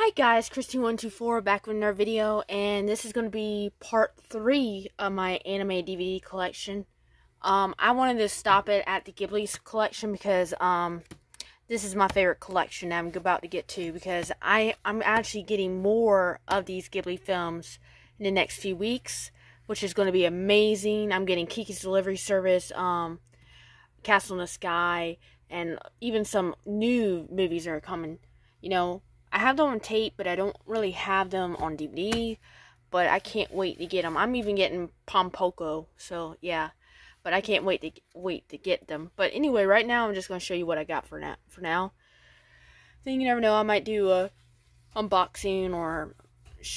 Hi guys, Christine124 back with another video, and this is going to be part 3 of my anime DVD collection. Um, I wanted to stop it at the Ghibli collection because, um, this is my favorite collection I'm about to get to because I, I'm actually getting more of these Ghibli films in the next few weeks, which is going to be amazing. I'm getting Kiki's Delivery Service, um, Castle in the Sky, and even some new movies are coming, you know, I have them on tape, but I don't really have them on DVD. But I can't wait to get them. I'm even getting Pom Poko, so yeah. But I can't wait to wait to get them. But anyway, right now I'm just gonna show you what I got for now. For now, then you never know. I might do a unboxing or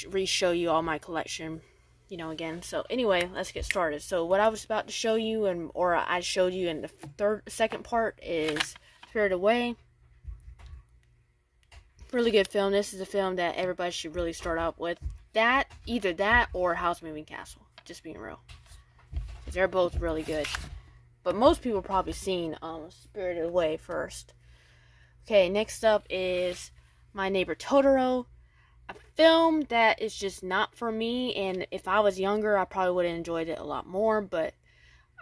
re-show you all my collection. You know, again. So anyway, let's get started. So what I was about to show you, and or I showed you in the third, second part, is Spirit Away really good film. This is a film that everybody should really start out with. That, either that or Howl's Moving Castle. Just being real. They're both really good. But most people probably seen um, Spirited Away first. Okay, next up is My Neighbor Totoro. A film that is just not for me. And if I was younger, I probably would have enjoyed it a lot more. But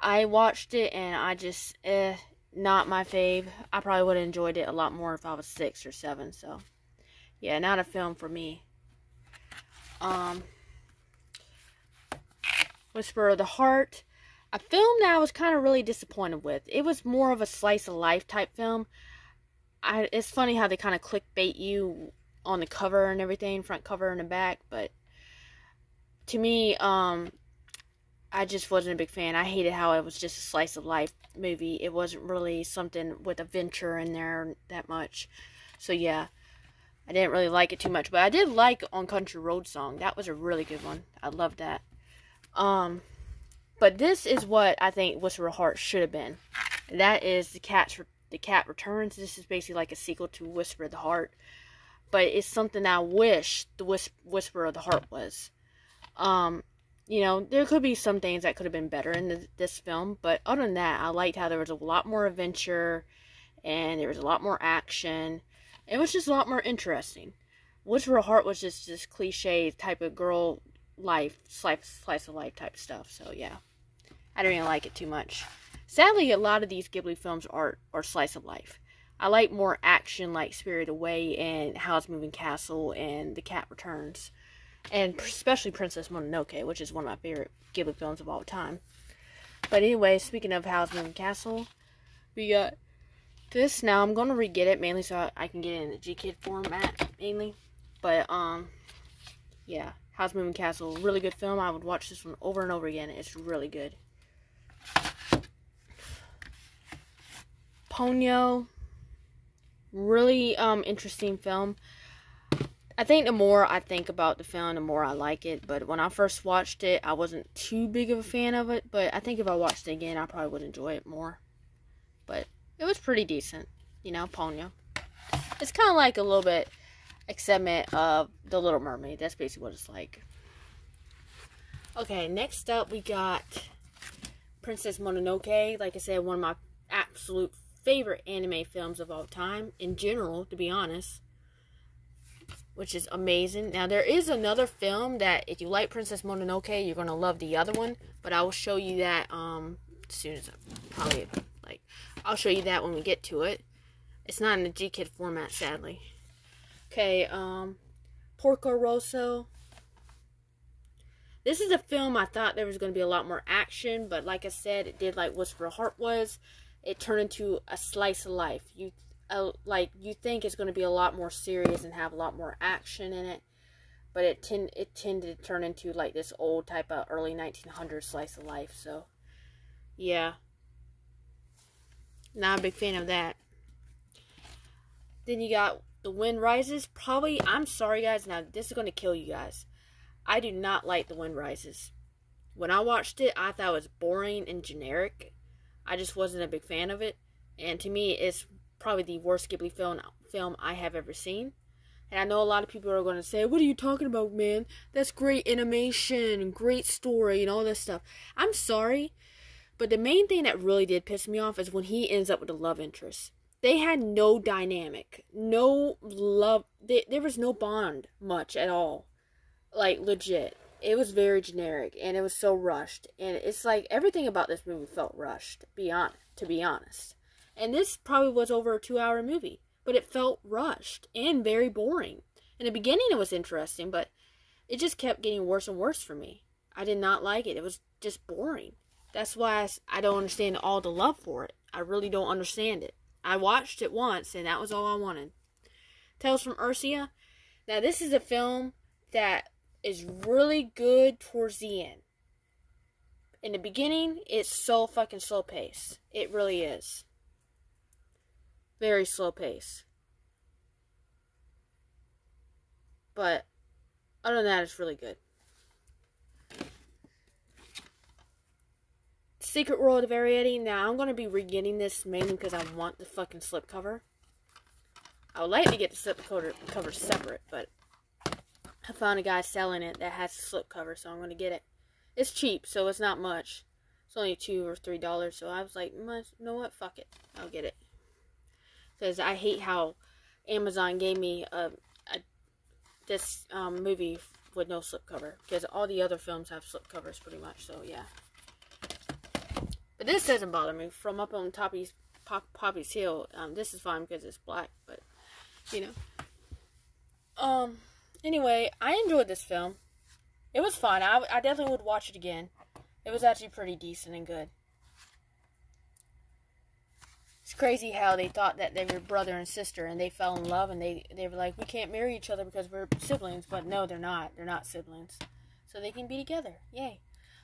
I watched it and I just, eh, not my fave. I probably would have enjoyed it a lot more if I was six or seven. So yeah, not a film for me. Um, Whisper of the Heart, a film that I was kind of really disappointed with. It was more of a slice of life type film. I, it's funny how they kind of clickbait you on the cover and everything, front cover and the back, but to me, um, I just wasn't a big fan. I hated how it was just a slice of life movie. It wasn't really something with adventure in there that much. So yeah, I didn't really like it too much, but I did like On Country Road Song. That was a really good one. I loved that. Um, but this is what I think Whisper of Heart should have been. That is the cat's the cat returns. This is basically like a sequel to Whisper of the Heart, but it's something I wish the Whisper, Whisper of the Heart was. Um, you know, there could be some things that could have been better in this film, but other than that, I liked how there was a lot more adventure and there was a lot more action it was just a lot more interesting. Whisper of Heart was just this cliche type of girl life, slice, slice of life type stuff. So yeah, I didn't really like it too much. Sadly, a lot of these Ghibli films are are slice of life. I like more action, like Spirit Away and Howl's Moving Castle and The Cat Returns, and especially Princess Mononoke, which is one of my favorite Ghibli films of all time. But anyway, speaking of Howl's Moving Castle, we got this now I'm gonna re-get it mainly so I can get it in the G-Kid format mainly. But um yeah, Howl's Moving Castle, really good film. I would watch this one over and over again. It's really good. Ponyo, really um interesting film. I think the more I think about the film, the more I like it. But when I first watched it, I wasn't too big of a fan of it. But I think if I watched it again, I probably would enjoy it more. It was pretty decent, you know, Ponyo. It's kind of like a little bit acceptment of The Little Mermaid. That's basically what it's like. Okay, next up we got Princess Mononoke. Like I said, one of my absolute favorite anime films of all time, in general, to be honest. Which is amazing. Now, there is another film that, if you like Princess Mononoke, you're going to love the other one. But I will show you that um, soon as, probably like, I'll show you that when we get to it. It's not in the G-Kid format, sadly. Okay, um, Porco Rosso. This is a film I thought there was going to be a lot more action, but like I said, it did like Whisper of Heart was. It turned into a slice of life. You uh, like you think it's going to be a lot more serious and have a lot more action in it, but it tend it tended to turn into like this old type of early 1900s slice of life. So, yeah, not a big fan of that. Then you got The Wind Rises. Probably, I'm sorry guys, now this is going to kill you guys. I do not like The Wind Rises. When I watched it, I thought it was boring and generic. I just wasn't a big fan of it. And to me, it's probably the worst Ghibli film, film I have ever seen. And I know a lot of people are going to say, What are you talking about, man? That's great animation, great story, and all this stuff. I'm sorry. But the main thing that really did piss me off is when he ends up with a love interest. They had no dynamic, no love. they, there was no bond much at all. Like legit. It was very generic and it was so rushed. And it's like everything about this movie felt rushed, be to be honest. And this probably was over a two hour movie. But it felt rushed and very boring. In the beginning it was interesting, but it just kept getting worse and worse for me. I did not like it. It was just boring. That's why I don't understand all the love for it. I really don't understand it. I watched it once, and that was all I wanted. Tales from Earthsea. Now, this is a film that is really good towards the end. In the beginning, it's so fucking slow pace. It really is. Very slow pace. But other than that, it's really good. Secret World of Arrietty. Now, I'm going to be re-getting this mainly because I want the fucking slipcover. I would like to get the slipcover cover separate, but I found a guy selling it that has a slipcover, so I'm going to get it. It's cheap, so it's not much. It's only two or three dollars, so I was like, you know what? Fuck it. I'll get it. Because I hate how Amazon gave me a, a this um, movie with no slipcover. Because all the other films have slipcovers pretty much, so yeah. But this doesn't bother me. From up on Poppy's, Pop, Poppy's Hill, um, this is fine because it's black, but, you know. Um, anyway, I enjoyed this film. It was fun. I, I definitely would watch it again. It was actually pretty decent and good. It's crazy how they thought that they were brother and sister and they fell in love and they, they were like, we can't marry each other because we're siblings. But no, they're not. They're not siblings. So they can be together. Yay.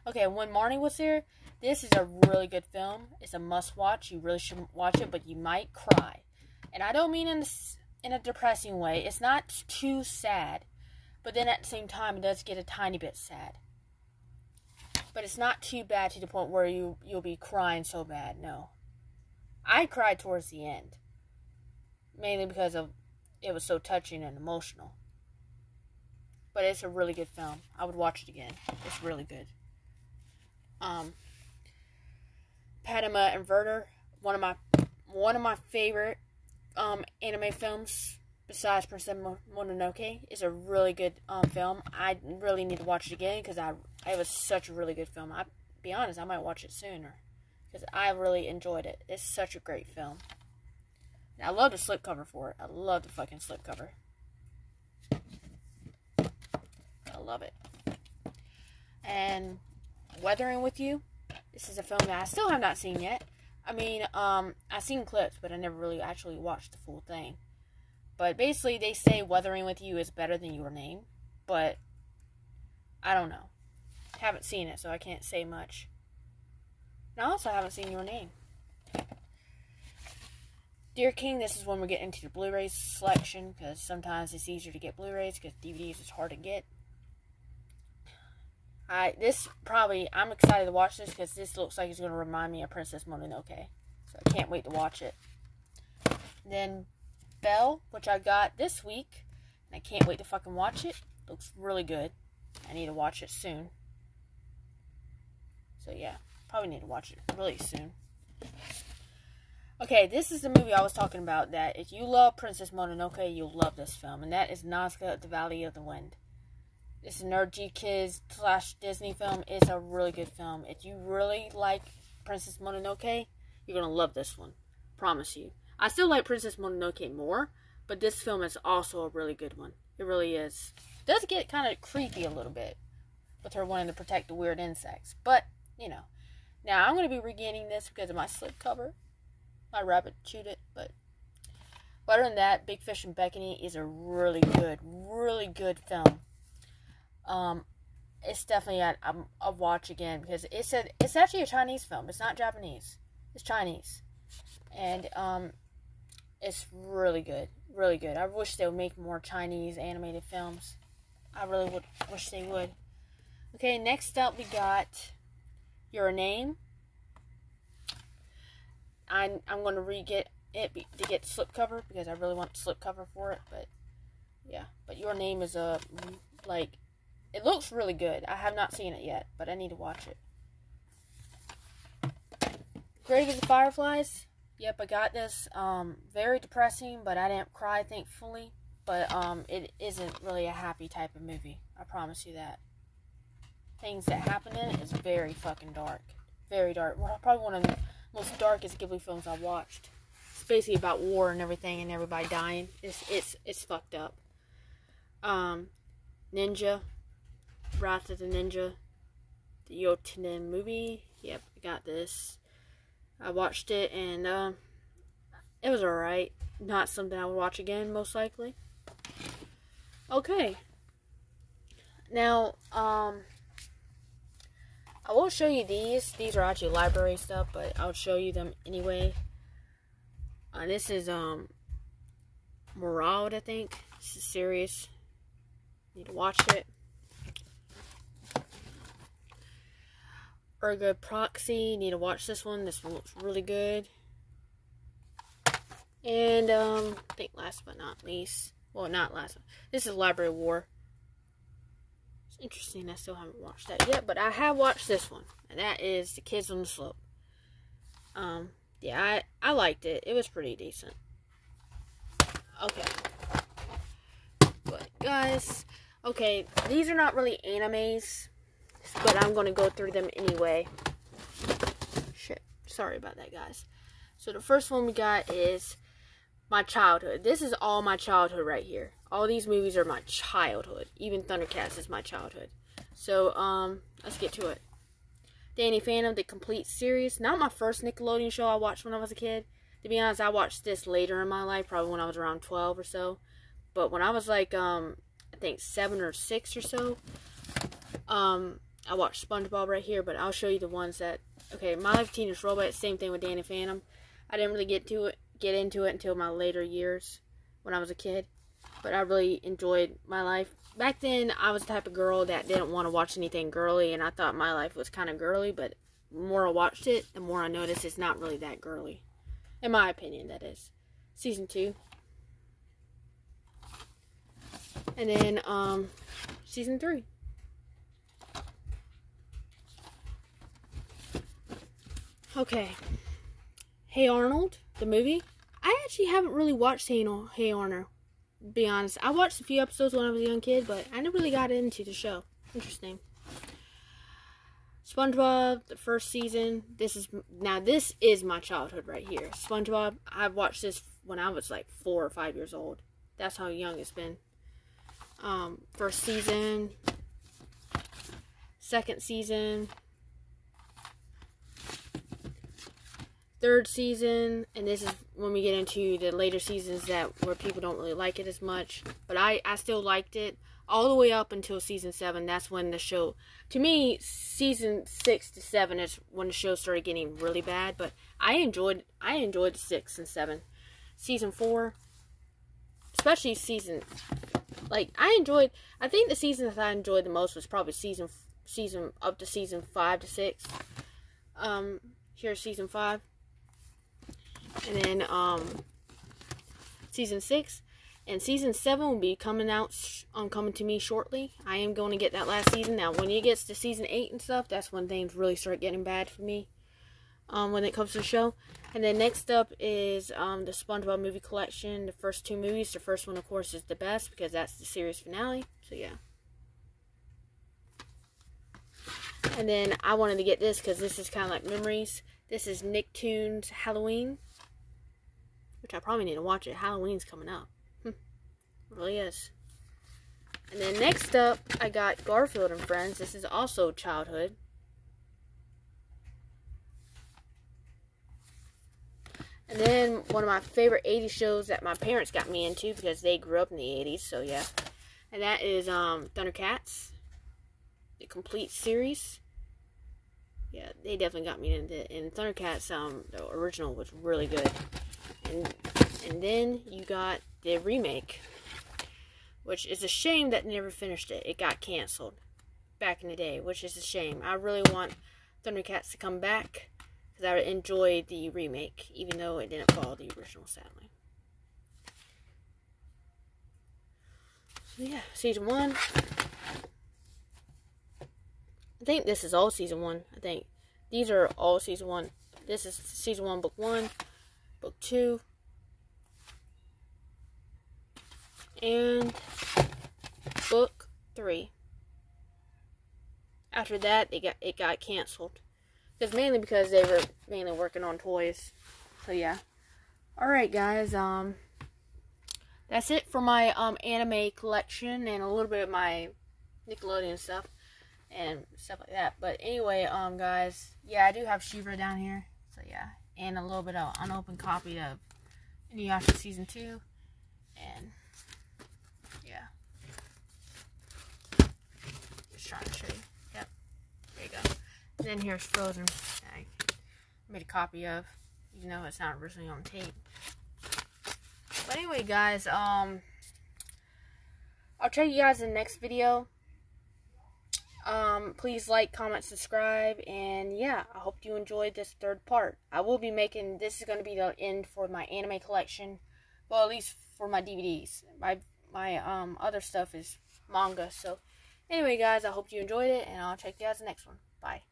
Okay, when Marnie was there, this is a really good film. It's a must watch. You really should watch it, but you might cry. And I don't mean in a, in a depressing way. It's not too sad, but then at the same time, it does get a tiny bit sad. But it's not too bad to the point where you you'll be crying so bad. No, I cried towards the end, mainly because of it was so touching and emotional. But it's a really good film. I would watch it again. It's really good. Um, Patema Inverted, one of my one of my favorite um, anime films besides Princess Mononoke is a really good um, film. I really need to watch it again because I it was such a really good film. I be honest, I might watch it sooner because I really enjoyed it. It's such a great film. I love the slipcover for it. I love the fucking slipcover. I love it. And Weathering with You. This is a film that I still have not seen yet. I mean, um, I've seen clips, but I never really actually watched the full thing. But basically, they say Weathering with You is better than Your Name, but I don't know. Haven't seen it, so I can't say much. And I also haven't seen Your Name. Deer King, this is when we get into the Blu-ray selection because sometimes it's easier to get Blu-rays because DVDs is hard to get. I this probably I'm excited to watch this because this looks like it's going to remind me of Princess Mononoke, so I can't wait to watch it. Then Belle, which I got this week, and I can't wait to fucking watch it. Looks really good. I need to watch it soon. So yeah, probably need to watch it really soon. Okay, this is the movie I was talking about. That if you love Princess Mononoke, you'll love this film, and that is Nausicaä: The Valley of the Wind. It's a Nerd G Kids slash Disney film. It's a really good film. If you really like Princess Mononoke, you're gonna love this one. Promise you. I still like Princess Mononoke more, but this film is also a really good one. It really is. It does get kind of creepy a little bit with her wanting to protect the weird insects, but you know. Now I'm gonna be regaining this because of my slip cover. My rabbit chewed it, but but other than that, Big Fish and Begonia is a really good, really good film um, it's definitely a, a, a, watch again because it's a it's actually a Chinese film. It's not Japanese. It's Chinese, and um, it's really good, really good. I wish they would make more Chinese animated films. I really would wish they would. Okay, next up we got Your Name. I'm I'm going to re-get it to get slipcover because I really want slipcover for it, but yeah. But Your Name is a like it looks really good. I have not seen it yet, but I need to watch it. Grave of the Fireflies. Yep, I got this. Um, very depressing, but I didn't cry, thankfully. but um, it isn't really a happy type of movie. I promise you that. Things that happen in it is very fucking dark, very dark. Well, probably one of the most darkest Ghibli films I've watched. It's basically about war and everything and everybody dying. It's it's it's fucked up. Um, Ninja, Wrath of the Ninja, the Yotoden movie. Yep, I got this. I watched it and uh, it was alright. Not something I would watch again, most likely. Okay. Now, um, I will show you these. These are actually library stuff, but I'll show you them anyway. Uh, this is, um, Maraud, I think. This is serious. Need to watch it. Ergo Proxy. Need to watch this one. This one looks really good. And um, I think last but not least, well, not last. This is Library War. It's interesting. I still haven't watched that yet, but I have watched this one, and that is The Kids on the Slope. Um, yeah, I I liked it. It was pretty decent. Okay, but guys, okay, these are not really animes, but I'm gonna go through them anyway. Shit, sorry about that, guys. So the first one we got is my childhood. This is all my childhood right here. All these movies are my childhood. Even Thundercats is my childhood. So, um, let's get to it. Danny Phantom, the complete series. Not my first Nickelodeon show I watched when I was a kid. To be honest, I watched this later in my life, probably when I was around 12 or so. But when I was like, um, I think 7 or 6 or so, um, I watched SpongeBob right here, but I'll show you the ones that, okay, My Life Teenage Robot, same thing with Danny Phantom. I didn't really get to it get into it until my later years when I was a kid. But I really enjoyed my life. Back then, I was the type of girl that didn't want to watch anything girly, and I thought my life was kind of girly, but the more I watched it, the more I noticed it's not really that girly. In my opinion, that is. Season 2. And then, um, season 3. Okay. Hey Arnold the movie. I actually haven't really watched Hey, hey Arnold. Be honest, I watched a few episodes when I was a young kid, but I never really got into the show. Interesting. SpongeBob, the first season. This is now this is my childhood right here. SpongeBob. I watched this when I was like four or five years old. That's how young it's been. Um, first season, second season, third season, and this is when we get into the later seasons that where people don't really like it as much. But I, I still liked it all the way up until season seven. That's when the show, to me, season six to seven is when the show started getting really bad. But I enjoyed, I enjoyed six and seven. Season four, especially season, like I enjoyed. I think the season that I enjoyed the most was probably season season up to season five to six. Um, here's season five and then um, season six and season seven will be coming out on coming to me shortly. I am going to get that last season now. When it gets to season eight and stuff, that's when things really start getting bad for me. Um, when it comes to the show. And then next up is um, the SpongeBob movie collection. The first two movies. The first one, of course, is the best because that's the series finale. So yeah. And then I wanted to get this because this is kind of like memories. This is Nicktoons Halloween which I probably need to watch it. Halloween's coming up. It really is. And then next up, I got Garfield and Friends. This is also childhood. And then one of my favorite 80s shows that my parents got me into because they grew up in the 80s, so yeah. And that is um, Thundercats, the complete series. Yeah, they definitely got me into it. And Thundercats, um, the original was really good. And, and then you got the remake, which is a shame that never finished it. It got canceled back in the day, which is a shame. I really want Thundercats to come back because I enjoyed the remake, even though it didn't follow the original, sadly. So yeah, season one. I think this is all season one. I think these are all season one. This is season one, book one book two. and book three. After that, it got it got canceled. Because mainly because they were mainly working on toys. So yeah. Alright guys, um that's it for my um anime collection and a little bit of my Nickelodeon stuff and stuff like that. But anyway, um guys, yeah, I do have She-Ra down here. So yeah. And a little bit of unopened copy of Inuyasha season two. And yeah. Just trying to show you. Yep. There you go. And then here's Frozen. I made a copy of, even though it's not originally on tape. But anyway, guys, um, I'll check you guys in the next video. Um, please like, comment, subscribe, and yeah, I hope you enjoyed this third part. I will be making, this is going to be the end for my anime collection, well, at least for my DVDs. My, my, um, other stuff is manga, so, anyway, guys, I hope you enjoyed it, and I'll check you guys the next one. Bye.